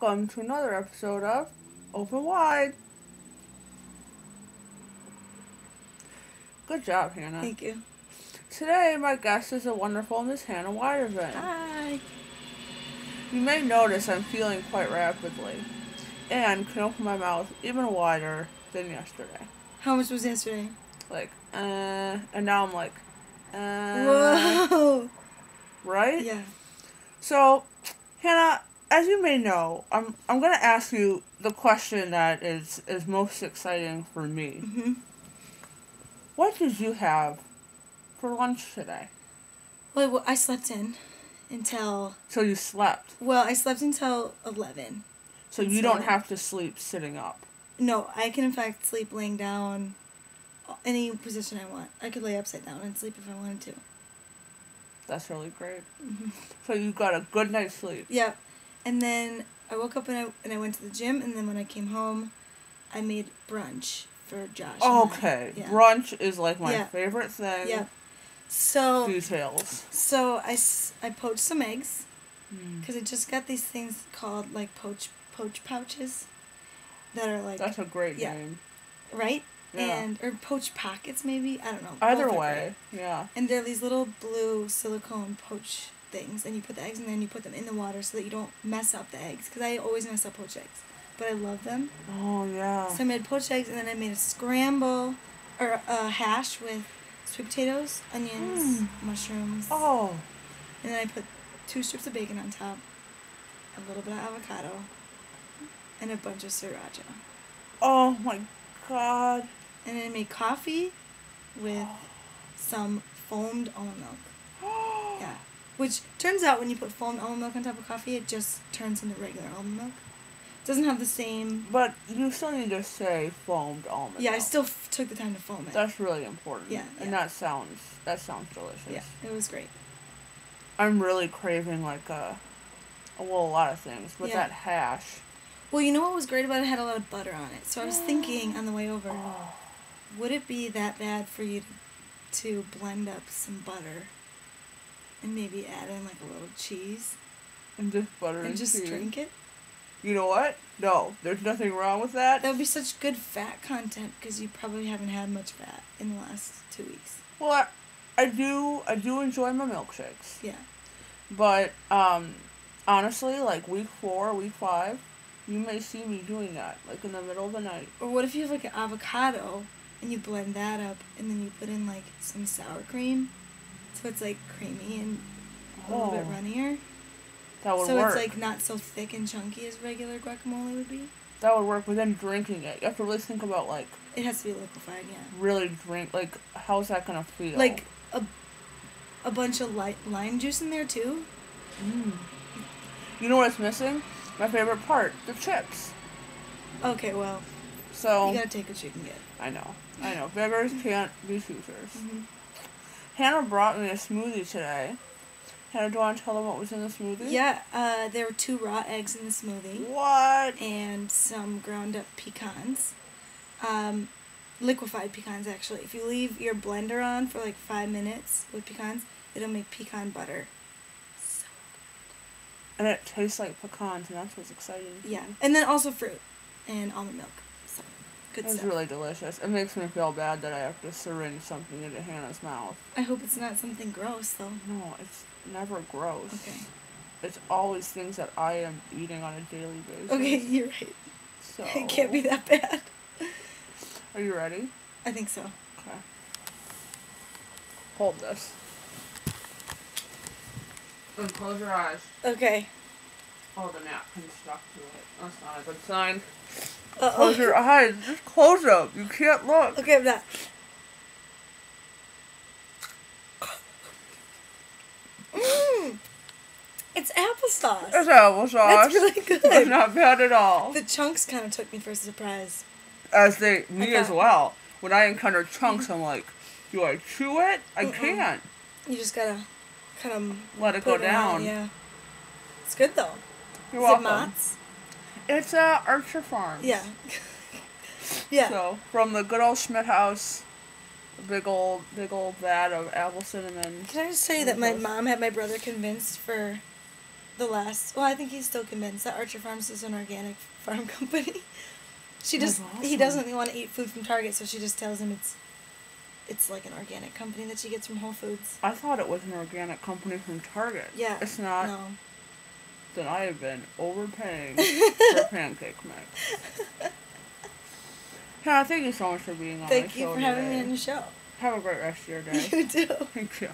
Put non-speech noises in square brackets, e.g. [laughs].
welcome to another episode of Open Wide. Good job, Hannah. Thank you. Today, my guest is a wonderful Miss Hannah Wydeven. Hi. You may notice I'm feeling quite rapidly and can open my mouth even wider than yesterday. How much was yesterday? Like, uh, and now I'm like, uh, Whoa. right? Yeah. So, Hannah, as you may know, I'm I'm gonna ask you the question that is is most exciting for me. hmm What did you have for lunch today? Well, I slept in until So you slept. well, I slept until eleven. So you So- don't have to sleep sitting up. No, I can in fact sleep laying down, any position I want. I could lay upside down and sleep if I wanted to. That's really great. Mhm. So you got a good night's sleep. Yep. And then I woke up and I and I went to the gym and then when I came home, I made brunch for Josh. Okay, Yeah. brunch is like my Yeah. favorite thing. Yeah. So Details. so I, I poached some eggs. Mm. Because I just got these things called like poach poach pouches, that are like That's a great yeah. name. right Yeah. and or poach pockets maybe I don't know. Either way, yeah. And they're these little blue silicone poach things, and you put the eggs and then you put them in the water so that you don't mess up the eggs. Because I always mess up poached eggs, but I love them. Oh yeah. So I made poached eggs and then I made a scramble or a hash with sweet potatoes, onions, Mm. mushrooms, Oh. and then I put two strips of bacon on top, a little bit of avocado, and a bunch of sriracha. Oh my god. And then I made coffee with [gasps] some foamed almond milk. [gasps] Yeah. Which turns out when you put foamed almond milk on top of coffee, it just turns into regular almond milk. It doesn't have the same. But you still need to say foamed almond. Yeah, I still f- took the time to foam it. That's really important. Yeah, And yeah. that sounds that sounds delicious. yeah, it was great. I'm really craving like a, a well a lot of things, but Yeah. that hash. Well, you know what was great about it? It had a lot of butter on it. So I was thinking on the way over, Oh. [gasps] would it be that bad for you to blend up some butter and maybe add in like a little cheese And just butter and, and just cheese. drink it? You know what? No, there's nothing wrong with that. That would be such good fat content because you probably haven't had much fat in the last two weeks. Well, I, I do I do enjoy my milkshakes, Yeah. but um, honestly, like week four, week five, you may see me doing that, like in the middle of the night. Or what if you have like an avocado and you blend that up and then you put in like some sour cream, so it's like creamy and a little bit Oh, runnier. That would so work. So it's like not so thick and chunky as regular guacamole would be. that would work. But then drinking it, you have to really think about like It has to be liquefied, yeah. really drink. Like, how's that gonna feel? Like a a bunch of li- lime juice in there too. Mm. You know what's missing? My favorite part, the chips. Okay, well, So you gotta take what you can get. I know, I know. Beggars [laughs] can't be choosers. Mhm. Hannah brought me a smoothie today. Hannah, do you want to tell them what was in the smoothie? Yeah, uh, there were two raw eggs in the smoothie. What? and some ground up pecans. Um, liquefied pecans, actually. If you leave your blender on for like five minutes with pecans, it'll make pecan butter. So, good. And it tastes like pecans, and that's what's exciting. yeah. And then also fruit and almond milk. Good It's really delicious. It makes me feel bad that I have to syringe something into Hannah's mouth. I hope it's not something gross, though. No, it's never gross. Okay. It's always things that I am eating on a daily basis. Okay, [laughs] you're right. So. It can't be that bad. Are you ready? I think so. Okay. Hold this. And close your eyes. Okay. Oh, the napkin stuck to it. That's not a good sign. Uh-oh. Close your eyes. Just close them. You can't look. Okay, I'm not. Mmm. It's applesauce. It's applesauce. That's really [laughs] good. It's not bad at all. The chunks kind of took me for a surprise. As they, me as well. When I encounter chunks, mm-hmm. I'm like, do I chew it? I Mm-mm. can't. You just gotta kind of Let it go it down. Yeah. It's good though. You're Is welcome. it Mott's? It's uh, Archer Farms. Yeah. [laughs] yeah. So from the good old Schmidt house, big old, big old vat of apple cinnamon. Can I just tell you that my mom had my brother convinced for the last. Well, I think he's still convinced that Archer Farms is an organic farm [laughs] company. She just he doesn't want to eat food from Target, so she just tells him it's it's like an organic company that she gets from Whole Foods. I thought it was an organic company from Target. Yeah. It's not. No. Then I have been overpaying [laughs] for pancake mix. Hannah, thank you so much for being on Thank you for having me on your show. Have a great rest of your day. [laughs] You too. Thank you.